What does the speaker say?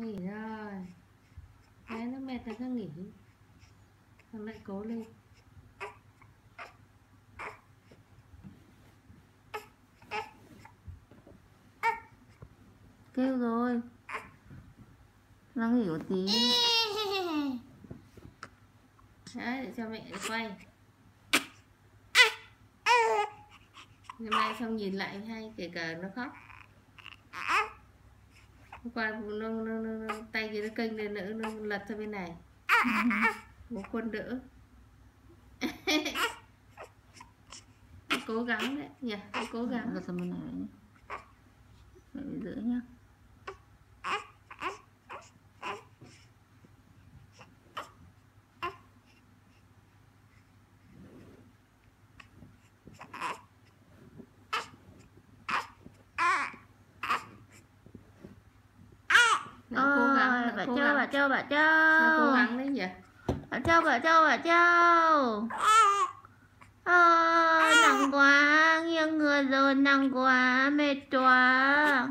nghỉ rồi. Bé nó mệt là nó nghỉ? Thằng lại cố lên. Kêu rồi. Nó nghỉ một tí. Đấy, để cho mẹ quay. Ngày mai xong nhìn lại hay kể cả nó khóc. Hôm qua nó, nó, nó, nó tay kia nó kênh lên nữa nó lật sang bên này. Bố quân đỡ. Cố gắng đấy nhỉ cố gắng. Lật sang bên này nhé Cố gắng đã bà cố châu gắng. bà châu bà Đã cố châu gắng đấy nhỉ? Bà châu bà châu bà châu ôi nặng quá nghiêng người rồi nặng quá mệt quá